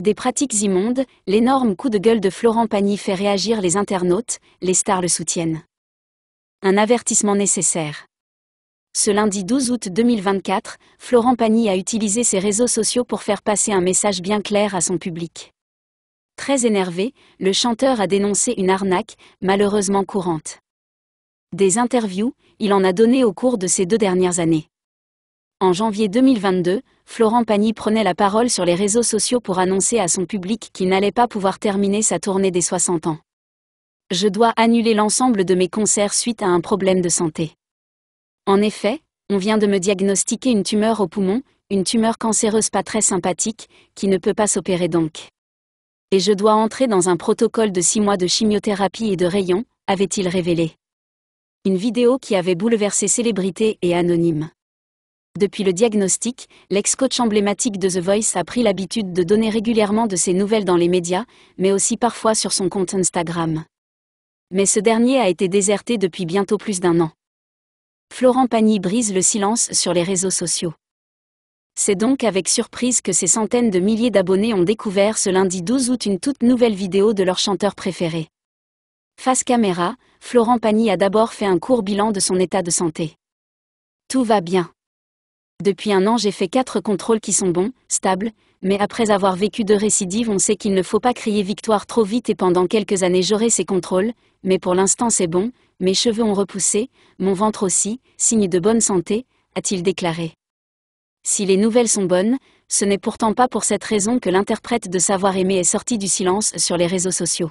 Des pratiques immondes, l'énorme coup de gueule de Florent Pagny fait réagir les internautes, les stars le soutiennent. Un avertissement nécessaire. Ce lundi 12 août 2024, Florent Pagny a utilisé ses réseaux sociaux pour faire passer un message bien clair à son public. Très énervé, le chanteur a dénoncé une arnaque, malheureusement courante. Des interviews, il en a donné au cours de ces deux dernières années. En janvier 2022, Florent Pagny prenait la parole sur les réseaux sociaux pour annoncer à son public qu'il n'allait pas pouvoir terminer sa tournée des 60 ans. Je dois annuler l'ensemble de mes concerts suite à un problème de santé. En effet, on vient de me diagnostiquer une tumeur au poumon, une tumeur cancéreuse pas très sympathique, qui ne peut pas s'opérer donc. Et je dois entrer dans un protocole de 6 mois de chimiothérapie et de rayons, avait-il révélé. Une vidéo qui avait bouleversé célébrités et anonymes. Depuis le diagnostic, l'ex-coach emblématique de The Voice a pris l'habitude de donner régulièrement de ses nouvelles dans les médias, mais aussi parfois sur son compte Instagram. Mais ce dernier a été déserté depuis bientôt plus d'un an. Florent Pagny brise le silence sur les réseaux sociaux. C'est donc avec surprise que ces centaines de milliers d'abonnés ont découvert ce lundi 12 août une toute nouvelle vidéo de leur chanteur préféré. Face caméra, Florent Pagny a d'abord fait un court bilan de son état de santé. Tout va bien. Depuis un an, j'ai fait quatre contrôles qui sont bons, stables, mais après avoir vécu deux récidives, on sait qu'il ne faut pas crier victoire trop vite et pendant quelques années j'aurai ces contrôles, mais pour l'instant c'est bon, mes cheveux ont repoussé, mon ventre aussi, signe de bonne santé, a-t-il déclaré. Si les nouvelles sont bonnes, ce n'est pourtant pas pour cette raison que l'interprète de Savoir aimer est sorti du silence sur les réseaux sociaux.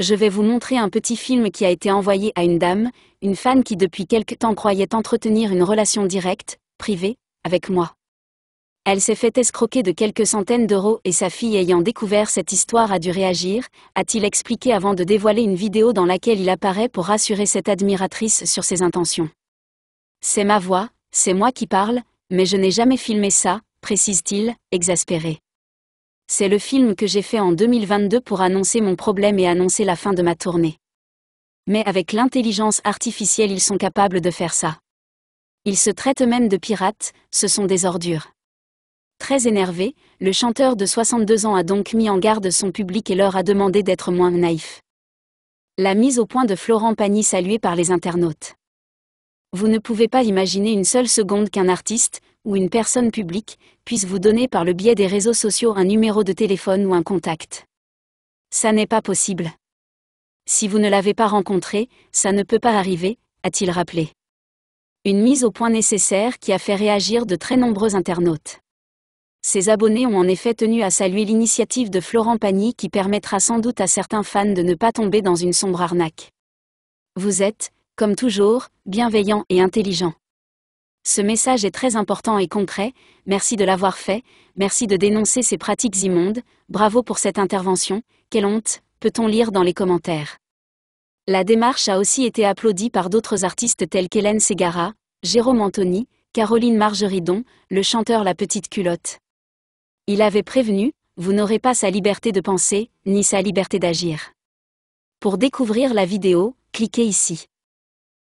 Je vais vous montrer un petit film qui a été envoyé à une dame, une fan qui depuis quelque temps croyait entretenir une relation directe, privée, avec moi. Elle s'est fait escroquer de quelques centaines d'euros et sa fille ayant découvert cette histoire a dû réagir, a-t-il expliqué avant de dévoiler une vidéo dans laquelle il apparaît pour rassurer cette admiratrice sur ses intentions. C'est ma voix, c'est moi qui parle, mais je n'ai jamais filmé ça, précise-t-il, exaspéré. C'est le film que j'ai fait en 2022 pour annoncer mon problème et annoncer la fin de ma tournée. Mais avec l'intelligence artificielle ils sont capables de faire ça. Ils se traitent même de pirates, ce sont des ordures. Très énervé, le chanteur de 62 ans a donc mis en garde son public et leur a demandé d'être moins naïf. La mise au point de Florent Pagny saluée par les internautes. Vous ne pouvez pas imaginer une seule seconde qu'un artiste, ou une personne publique, puisse vous donner par le biais des réseaux sociaux un numéro de téléphone ou un contact. Ça n'est pas possible. Si vous ne l'avez pas rencontré, ça ne peut pas arriver, a-t-il rappelé. Une mise au point nécessaire qui a fait réagir de très nombreux internautes. Ses abonnés ont en effet tenu à saluer l'initiative de Florent Pagny qui permettra sans doute à certains fans de ne pas tomber dans une sombre arnaque. Vous êtes, comme toujours, bienveillant et intelligent. Ce message est très important et concret, merci de l'avoir fait, merci de dénoncer ces pratiques immondes, bravo pour cette intervention, quelle honte, peut-on lire dans les commentaires. La démarche a aussi été applaudie par d'autres artistes tels qu'Hélène Ségara, Jérôme Anthony, Caroline Margeridon, le chanteur La Petite Culotte. Il avait prévenu, vous n'aurez pas sa liberté de penser, ni sa liberté d'agir. Pour découvrir la vidéo, cliquez ici.